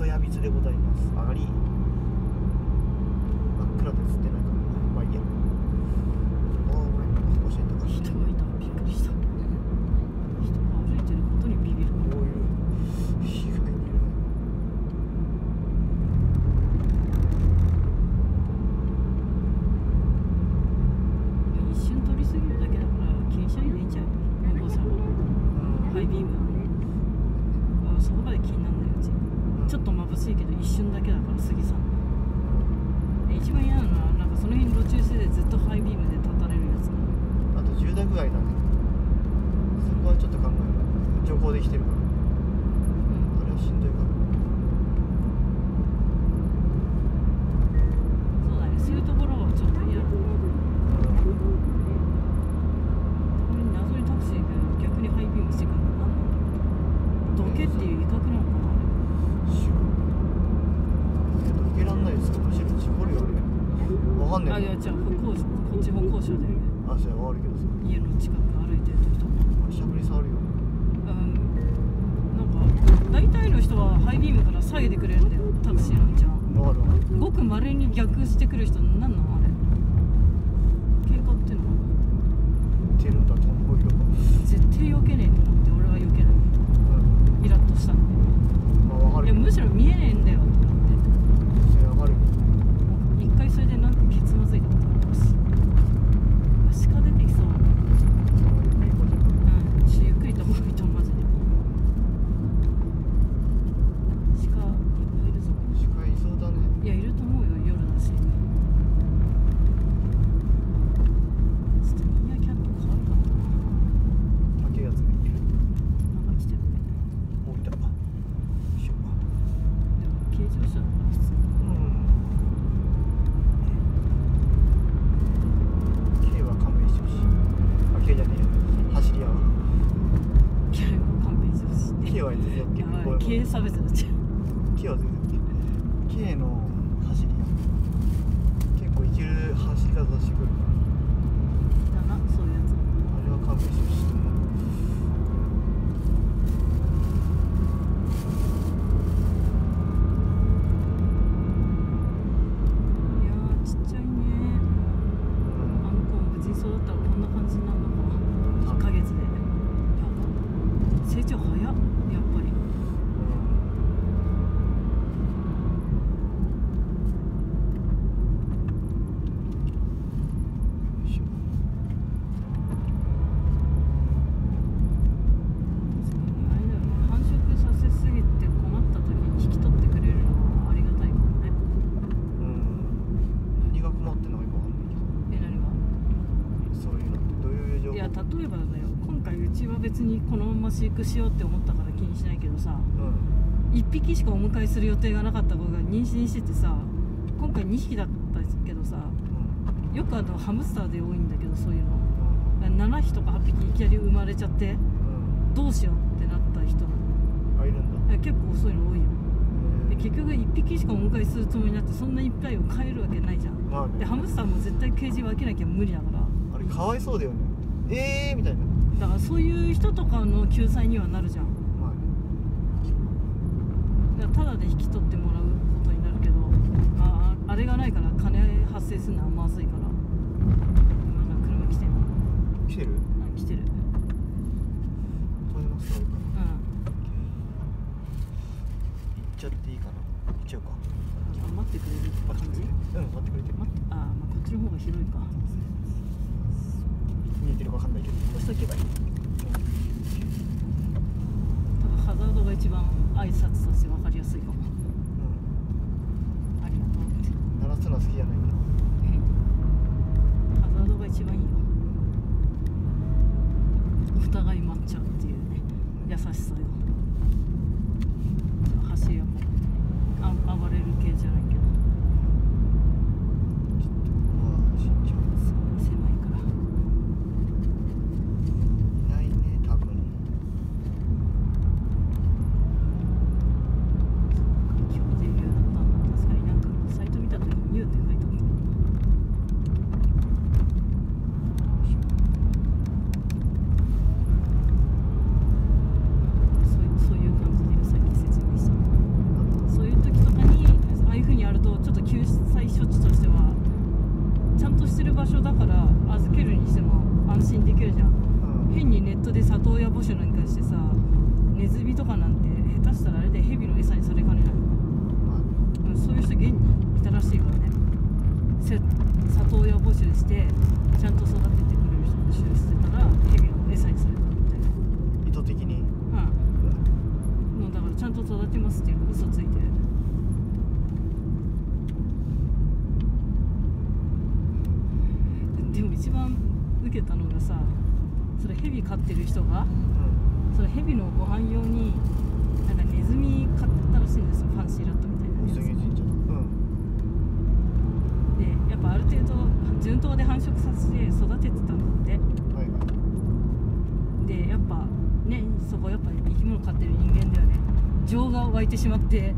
糸やびつでございます。上がり。真っ暗で映ってないからまあいいやああごめん教えたか人がいたびっくりした人が歩いてることにビビるこういう被害にいるね一瞬通り過ぎるだけだから気にしないでいいんじゃんお坊さんはうんハイビームはあそこまで気にならないうちちょっと眩しいけど一瞬だけだから過ぎさん。え一番嫌なのはなんかその辺路中しててずっとハイビームで立たれるやつ。あと住宅街だねそこはちょっと考える。徐行できてるから。うん。あれはしんどいからそうだねそういうところはちょっと嫌だねこれに謎にタクシーが逆にハイビームしてくるの何なんだろうどけっていう威嚇なのかなあれしいやどけらんないですかむしろ事故るよねんない。あいやじゃあ歩行者こっち歩行者で。あそれはあるけどさ。家の近く歩いてる時とか。あしゃぶり触るよ。うん。なんか大体の人はハイビームから下げてくれるんだよ。タクシーなんじゃんごく稀に逆してくる人なんなんあれ喧嘩ってのかなてるんだと思うよ絶対避けねえと思って俺は避けないうんイラッとしたんまあわかるよでいやむしろ見えねえんだよと思ってそれわかるよ一回それでなんかケツまずいたことあります鹿出てきそうそういういいことうんしゆっくりと動いたマジで鹿いっぱいいるぞ鹿いそうだねいやいると思うよ夜だしちょっとミーアキャット可愛かったな竹やつがいるなんか来てるね降りたよいしょでも軽乗車だから普通うん軽は勘弁してほしいあ軽じゃねえよ走り屋はキャラも勘弁してほしいって軽は全然 OK やばごめんごめんい軽差別になっちゃう軽は全然軽の走り屋結構いける走り方してくるからだなそういうやつあれは勘弁してほしいと思ういやーちっちゃいねあの子も無事に育ったらこんな感じになるのか1ヶ月でやば成長早っやっぱりよいしょあれだよね繁殖させすぎて困った時に引き取ってくれるのはありがたいかもねうん何が困ってんのかよくわかんないけえ何がどそういうのってどういや例えばだよ。今回うちは別にこのまま飼育しようって思ったから気にしないけどさ。うん。1匹しかお迎えする予定がなかった子が妊娠しててさ今回2匹だったけどさうん。よくあのハムスターで多いんだけどそういうの。うん。7匹とか8匹いきなり生まれちゃってうん。どうしようってなった人。あいるんだ。結構そういうの多いよ。でへ結局1匹しかお迎えするつもりになってそんないっぱいを飼えるわけないじゃん。ーまあね。でハムスターも絶対ケージ分けなきゃ無理だから。あれかわいそうだよねええー、みたいな。だからそういう人とかの救済にはなるじゃん。まあね。だからタダで引き取ってもらうことになるけどああれがないから金発生するのはまずいから。今なんか車来てんの。来てる？あ来てる。止めますかうん。行っちゃっていいかな。行っちゃうか。あ待ってくれる感じ？うん待ってくれてあ、まあ、こっちの方が広いか見えてるかわかんないけど。こうしとけばいい。多分ハザードが一番挨拶として分かりやすいかも。うん。ありがとうって鳴らすのは好きじゃないけど。ハザードが一番いいよ。お互い待っちゃうっていうね。優しさよ。走りはもうあ暴れる系じゃないけどちょっとここは慎重にすごい狭いからいないね多分今日デビューだったんだ確かになんかサイト見た時に「ニュー」って書いてあったそとちょっと救済処置としてはちゃんとしてる場所だから預けるにしても安心できるじゃんうん変にネットで里親募集なんかしてさネズミとかなんて下手したらあれでヘビの餌にされかねないまうんそういう人現にいたらしいからねせ里親募集してちゃんと育ててくれる人募集してたらヘビの餌にされたみたいなあ意図的にうんもうだからちゃんと育てますっていう嘘ついてでも一番受けたのがさそれヘビ飼ってる人がうん。それヘビのご飯用になんかネズミ買ったらしいんですよファンシーラットみたいなやつ。うん。でやっぱある程度順当で繁殖させて育ててたんだって。はいはい。でやっぱねそこやっぱ生き物飼ってる人間だよね。情が湧いてしまって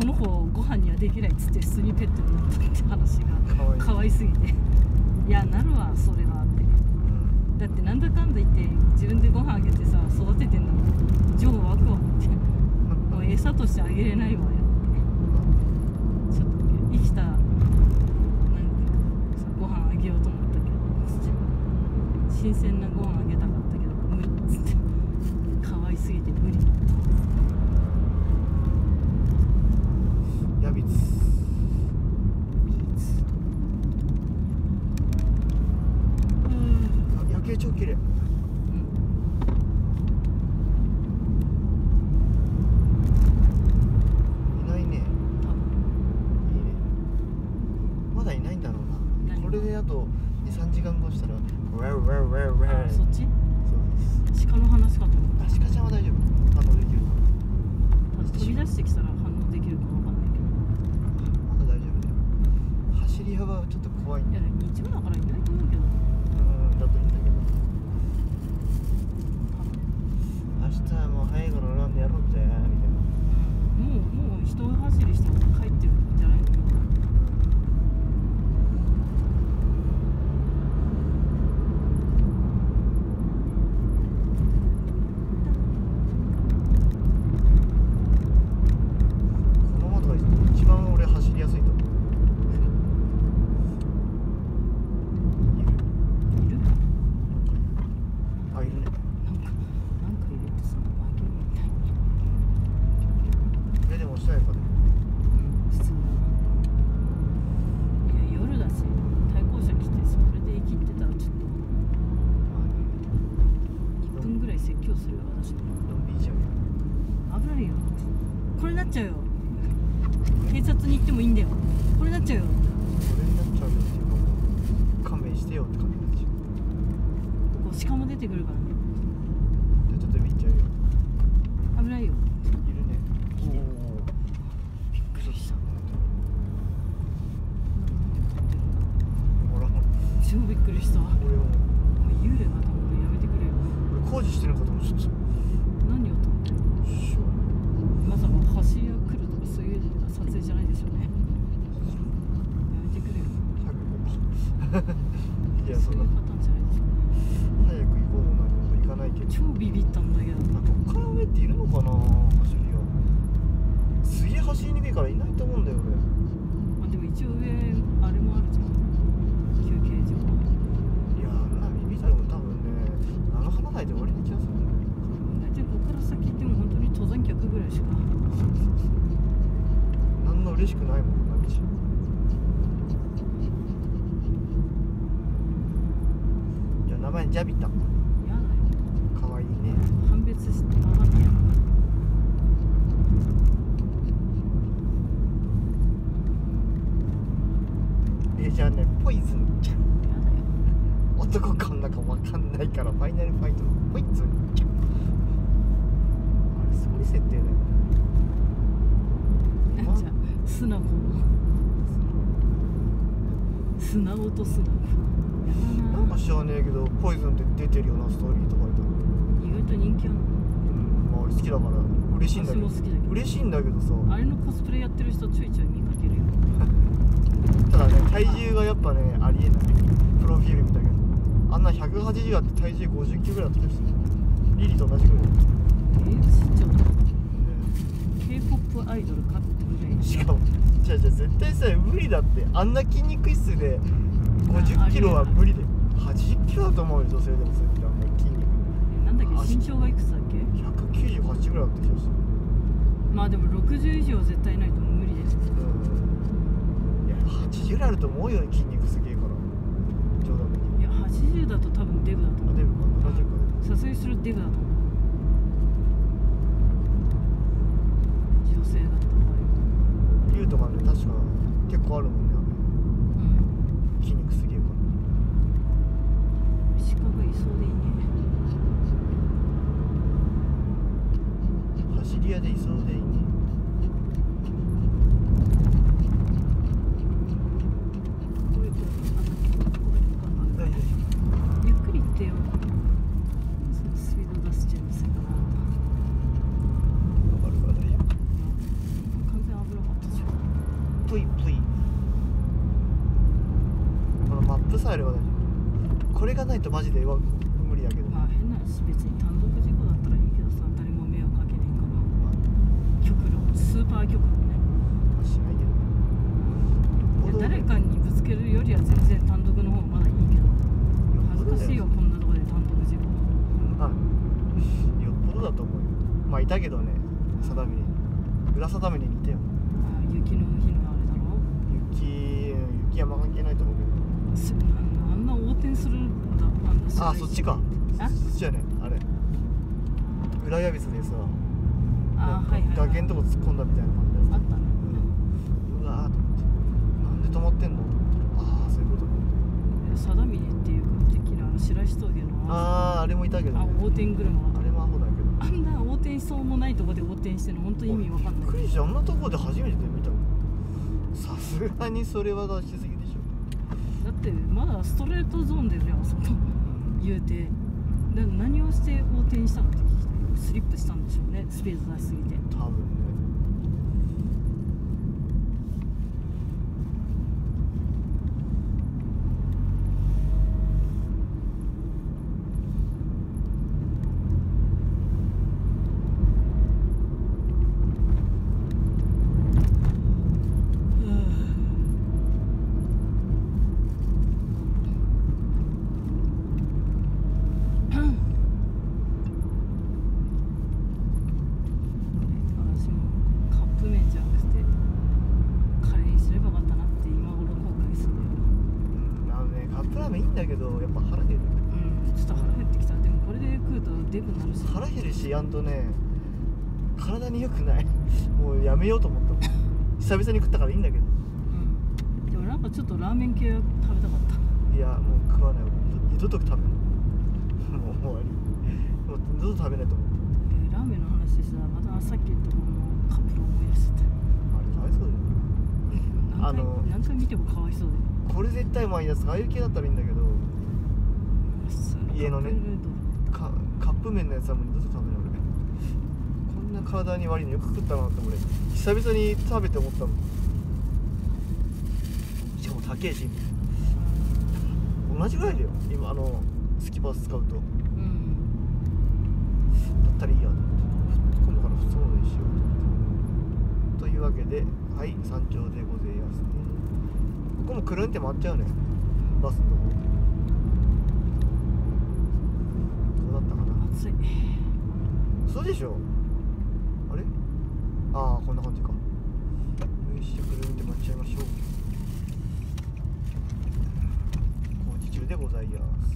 この子をご飯にはできないっつって普通にペットになったって話がかわいすぎて。いやなるわそれはだってなんだかんだ言って自分でご飯あげてさ育ててんだもん。情湧くわって。もう餌としてあげれないわよって。ちょっと生きたなんかそうご飯あげようと思ったけど新鮮なご飯あげたかったけど無理っつって。可愛すぎて無理だったヤビツうんあ夜景超綺麗うんいないね多分いいねまだいないんだろうな何これであと23時間後したらウェウウェウウェウウェウあそっちそうです鹿の話かと思っあシカちゃんは大丈夫反応できるた飛び出してきたら反応できるかわかんないけどまだ大丈夫だよ走り幅はちょっと怖いんだよいやでも日曜だからいないと思うけどうんだといいんだけど多分明日はもう早いからランでやろうぜみたいなもうもう人走りして帰ってるんじゃないのこのままが一番俺走りやすいと思ういるいるあいるねなんかなんかいるってさマイケルみたいにいやでもしなやかで普通だないや夜だし対向車来てそれで生きってたらちょっと1分ぐらい説教するよ私もドンビーじゃん危ないよこれなっちゃうよ警察に行ってもいいんだよ。これなっちゃうよ。それになっちゃうよ。っていうかもう勘弁してよって感じになっちゃう。ここ鹿も出てくるからね。じゃあちょっと見ちゃうよ。危ないよいるねおおびっくりしたほらほら超びっくりしたも俺もう幽霊が頭でやめてくれよ俺工事してるのかと思ってた何をと思ってしょまさか橋が来るとかそういう撮影じゃないでしょうねやめてくれよ早く行こういやそそういうんなパターンじゃないでしょうね早く行こうも何も行かないけど超ビビったんだけどあこっから上っているのかな走りはすげえ走りにくいからいないと思うんだよ俺まあでも一応上あれもあるじゃん休憩所いやあんな耳たらも多分ねで終わりな気がするんだよ大体ここから先行っても本当に登山客ぐらいしか。何の嬉しくないもんな道じゃあ名前ジャビタやだよかわいいね判別して分かんないやえじゃあねポイズンちゃんやだよ男か女か分かんないからファイナルファイトのポイズンちゃんあれすごい設定だよなんじゃ素直素直と素直ななんか知らねえけどポイズンって出てるようなストーリーとかいたら意外と人気あるの。うんまあ俺好きだから嬉しいんだけど。私も好きだけど。嬉しいんだけどさ。あれのコスプレやってる人ちょいちょい見かけるよただね体重がやっぱねありえないプロフィール見たけどあんな180あって体重50キロぐらいあったりしてリリと同じぐらい、えっとね K-POP アイドルかってぐらい。しかもじゃあじゃあ絶対さ無理だって。あんな筋肉質で50キロは無理で。80キロだと思うよ女性でも絶対あんな筋肉。えなんだっけ身長がいくつだっけ？198ぐらいだった気がする。まあでも60以上絶対ないと無理です。うん。いや80ぐらいあると思うよ筋肉すげえ80だと多分デブだと思う。あデブか。70かさすがにそれデブだと思う。女性だった場合リュウとかね確か結構あるもんねうん。筋肉すげえから。鹿がいそうでいいね。走り屋でいそうでいいねこれこれ大丈ゆっくり行ってよそのスピード出しちゃいますかな夫わかるから大丈完全危なかったじゃん夫プイプイこのマップさえあれば大丈夫これがないとマジでわ無理やけど、まあ変な話別に単独事故だったらいいけどさ誰も迷惑かけねえから。まあ極論スーパー極論ね。まあしないけど誰かにぶつけるよりは全然単独の方がまだいいけど。恥ずかしいよこんなとこで単独事故まあよっぽどだと思うよ。まあいたけどね定めに。裏定めに似てよ。あ雪の日のあれだろ。雪雪山関係ないと思うけど転するんだああそっちかあそっちやね。あれ。裏ヤビスでさあはいはい、はい、崖んとこ突っ込んだみたいな感じだあったね。うん。うわーと思って。なんで止まってんの？と思ったらああそういうことねいや定峰っていうか的なあの白石峠のあああれもいたけど、ね、あ横転車。あれもアホだけど。あんな横転しそうもないとこで横転してるの本当意味わかんない。びっくりした。あんなとこで初めて見た。さすがにそれは出しすぎだってまだストレートゾーンだよねあそこ言うてだ何をして横転したのって聞きたい。スリップしたんでしょうね。スピード出しすぎて。多分ね私もカップ麺じゃなくてカレーにすればよかったなって今頃後悔するんだようんあのねカップラーメンいいんだけどやっぱ腹減るうんちょっと腹減ってきたでもこれで食うとデブになるし腹減るしやんとね体に良くない。もうやめようと思った 久々に食ったからいいんだけど。うん。でもなんかちょっとラーメン系を食べたかった。いやもう食わない。わ二度と食べない。もう終わり。もう二度と食べないと思うえーラーメンの話でさまたさっき言ったこのカップル思い出しちゃっあれかわいそうだよた何回,、あの何回見てもかわいそうでこれ絶対まあいいやつああいう系だったらいいんだけど。家のねかプ麺のやつはもう二度と食べない俺。こんな体に悪いのよく食ったなって俺。久々に食べて思ったもん。しかも高えし。同じぐらいだよ。今あのスキパス使うと。だうん。ったらいいやと思って。今度から普通のにしようと思って。というわけではい山頂でございますね。ここもくるんって回っちゃうねバスのとこどうだったかな暑い。そうでしょ？あれ？ああこんな感じか。よしじゃあくるんって待っちゃいましょう。工事中でございます。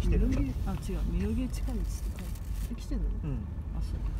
来てるあ違う。ミノゲ近道って書いて来てるの？うん。あそう